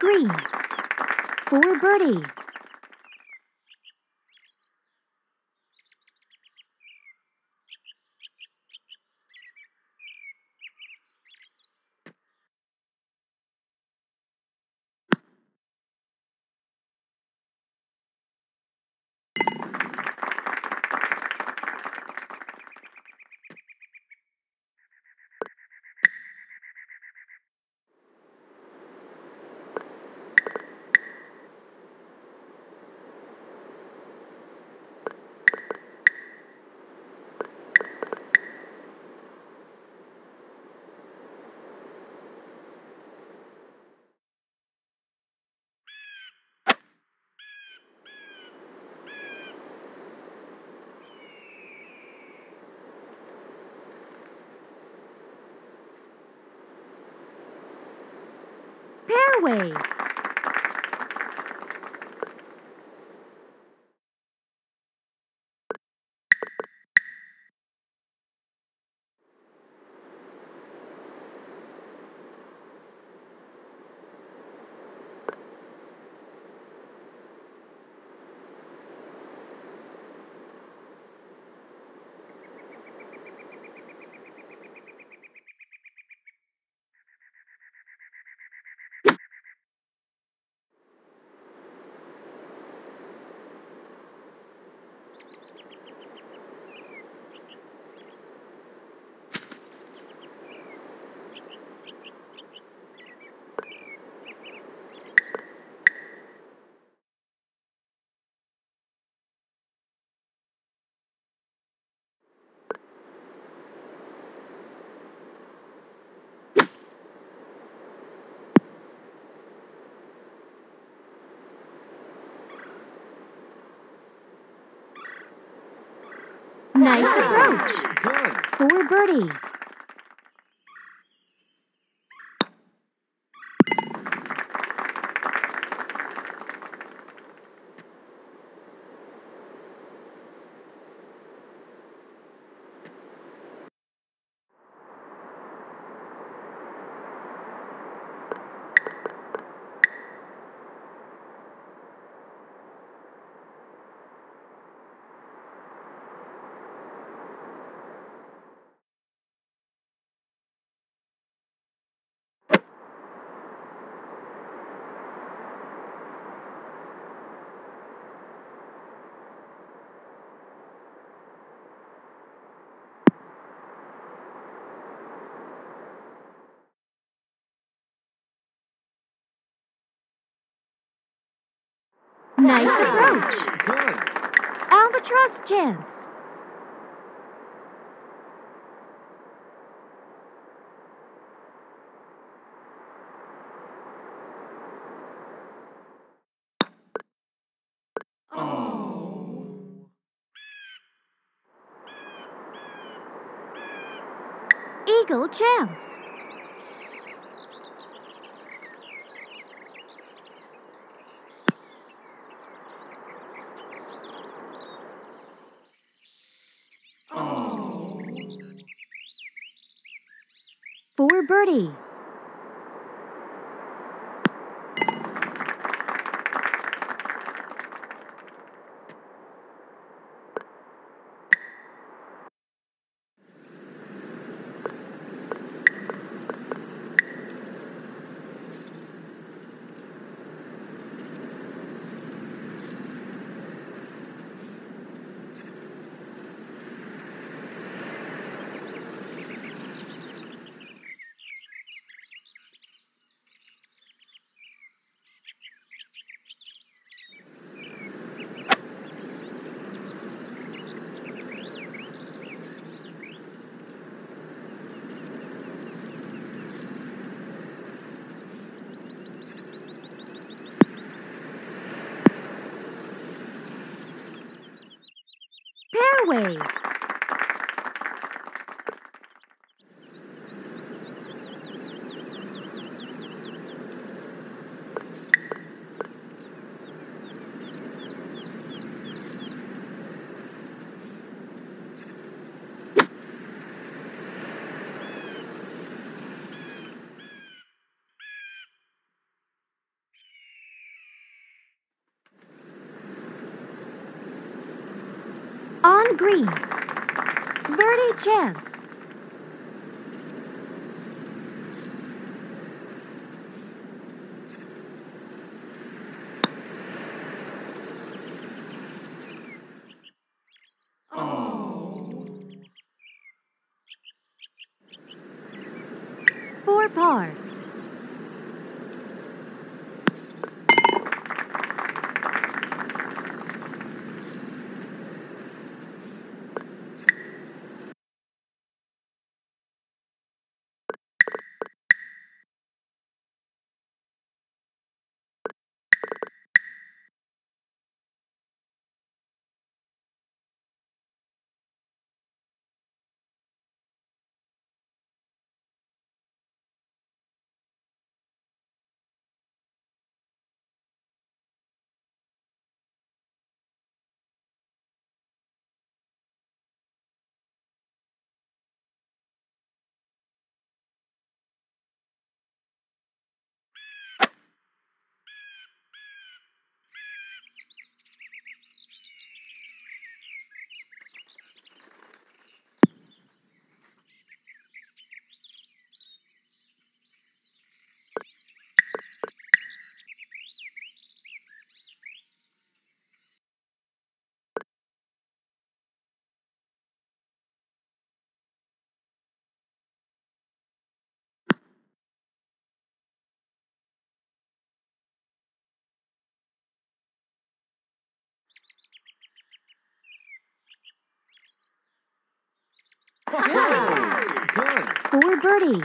green. For birdie. Fairway. Nice approach. For birdie. Nice ah. approach. Good. Albatross chance. Oh. Eagle chance. For birdie. Green. Birdie chance. For par. Good. For birdie.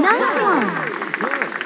Nice one. Good.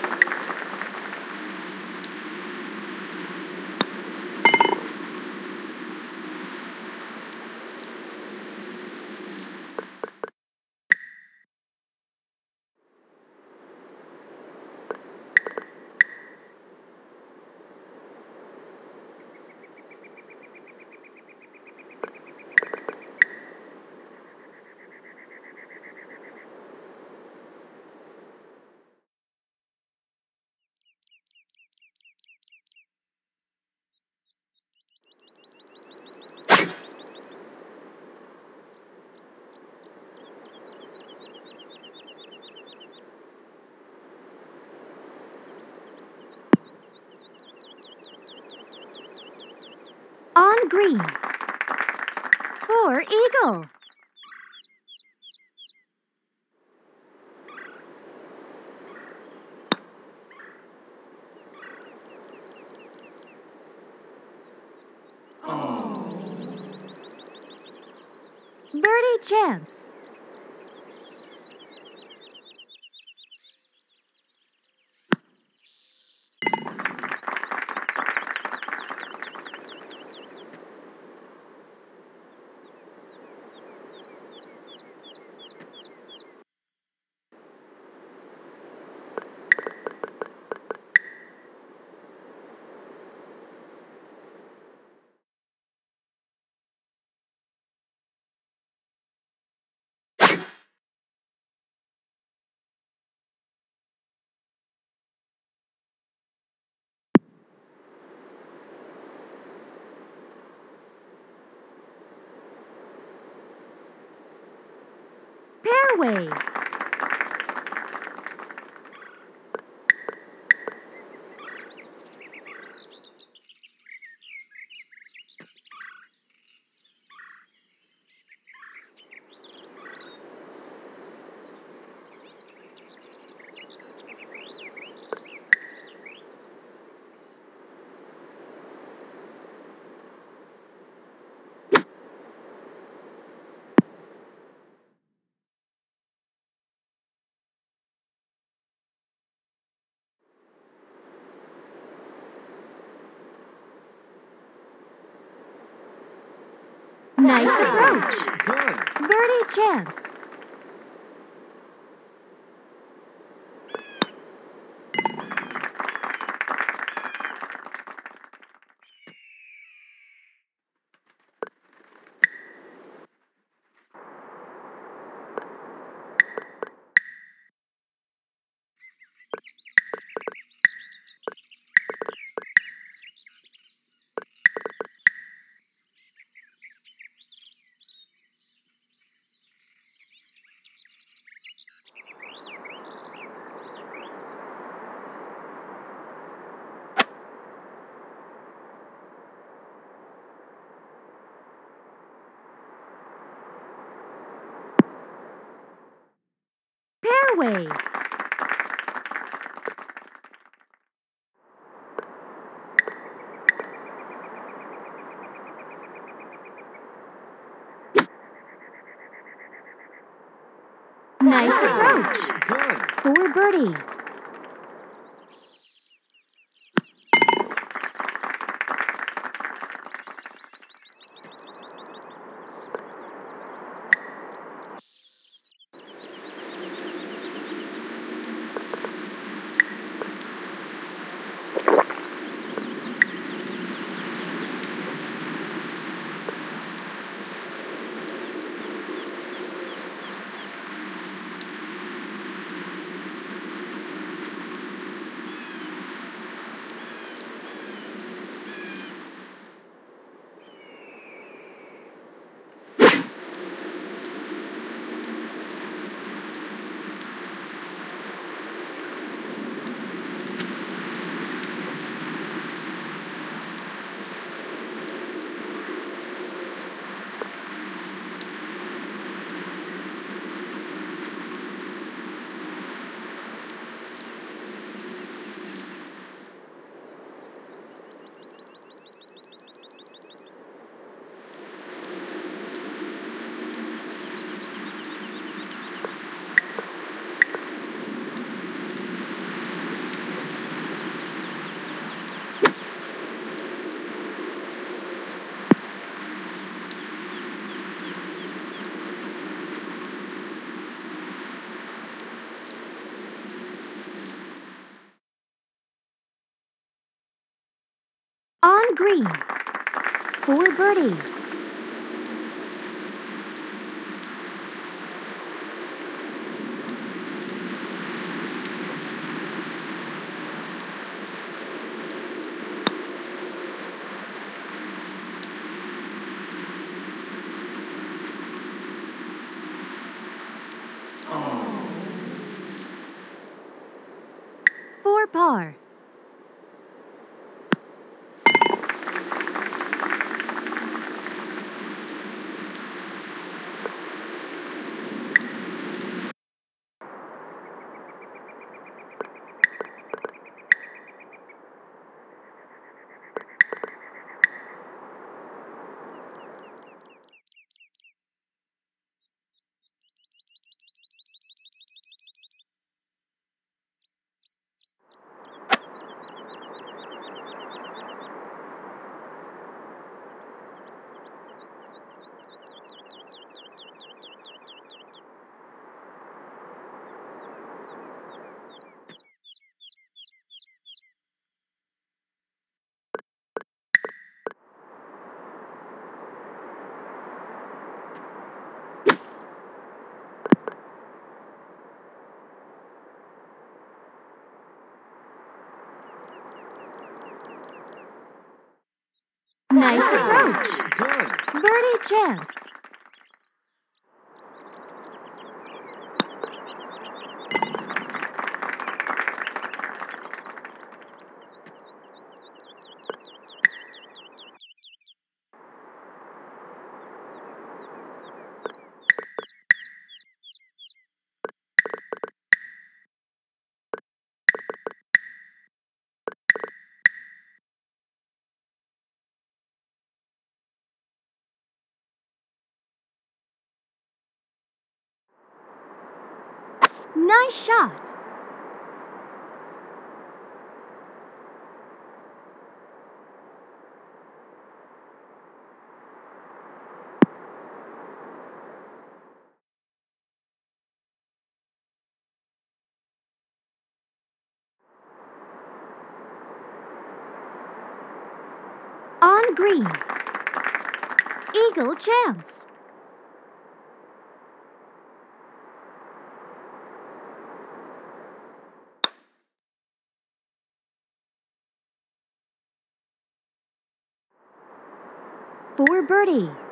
On green. For eagle. Oh. Birdie chance. Fairway. Nice approach. Birdie chance. Nice approach. Good. For birdie. On green. For birdie. For par. Nice ah, approach. Birdie chance. Nice shot. On green. Eagle chance. For birdie.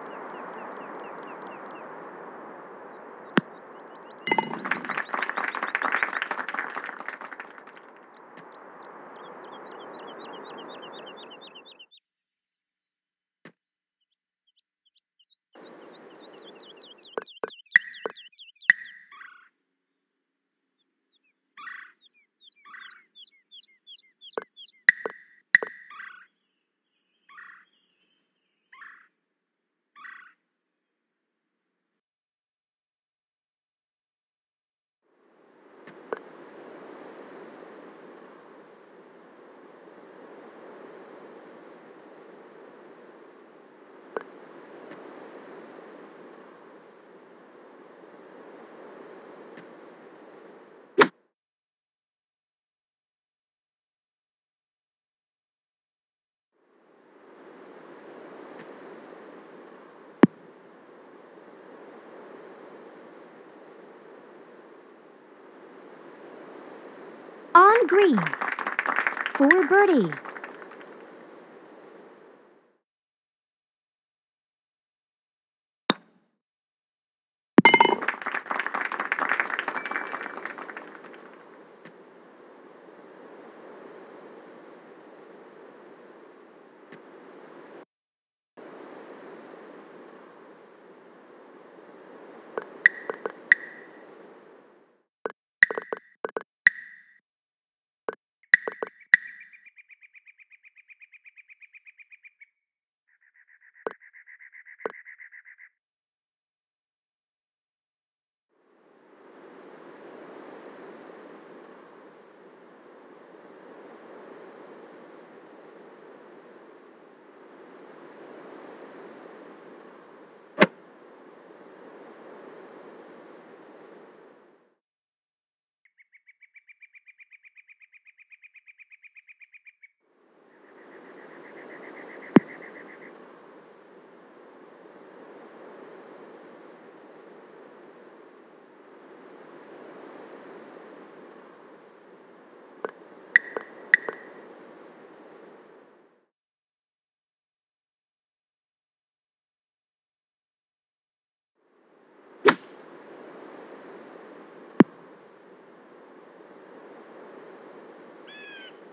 On green. For birdie.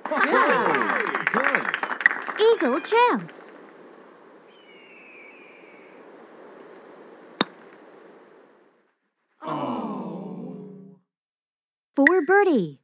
Good. Eagle chance. Oh. For birdie.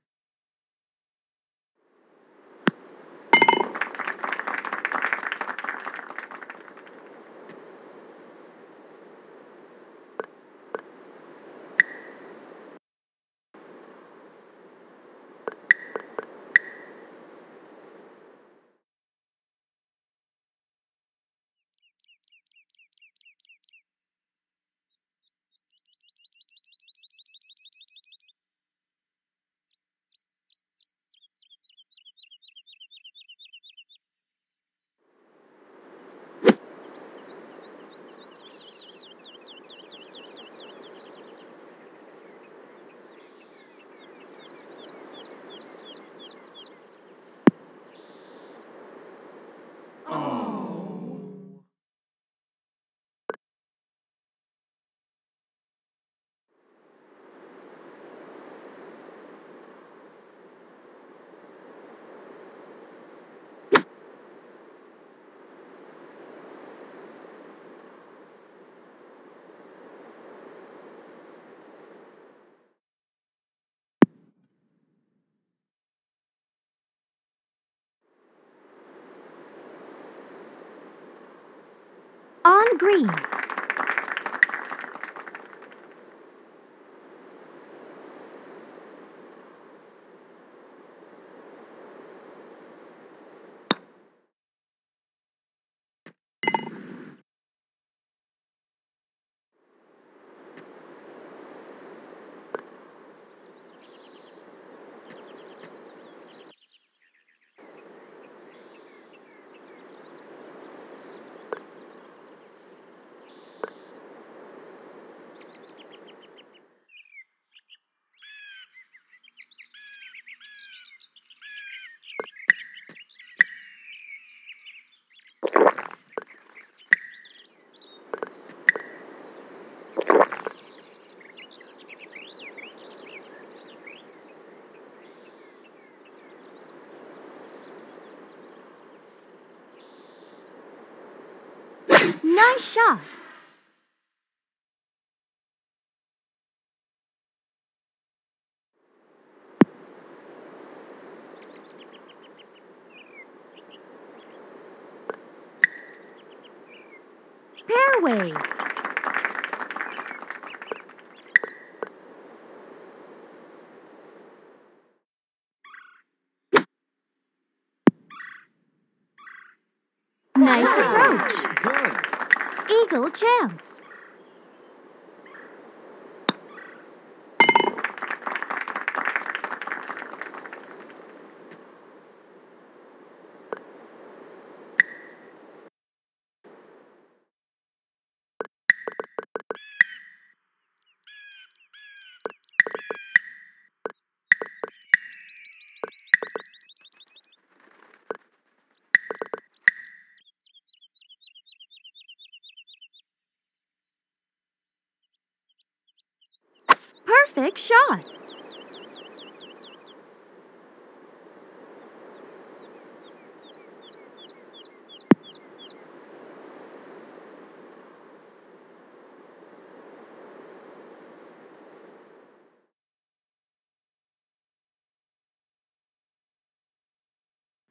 On green. Nice shot. Fairway. Nice approach. Good. Eagle chance. Perfect shot.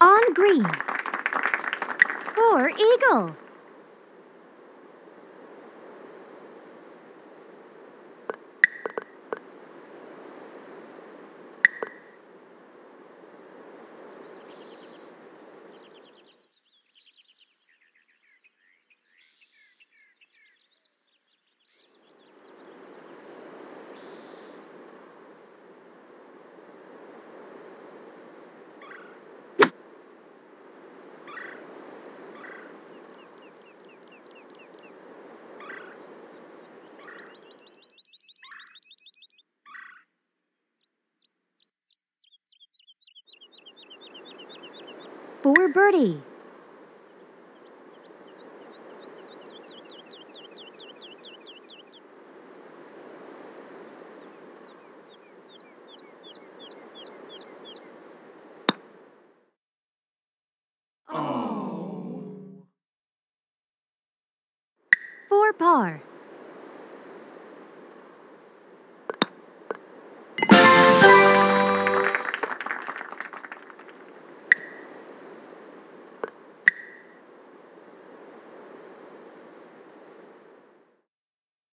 On green. For eagle. For birdie.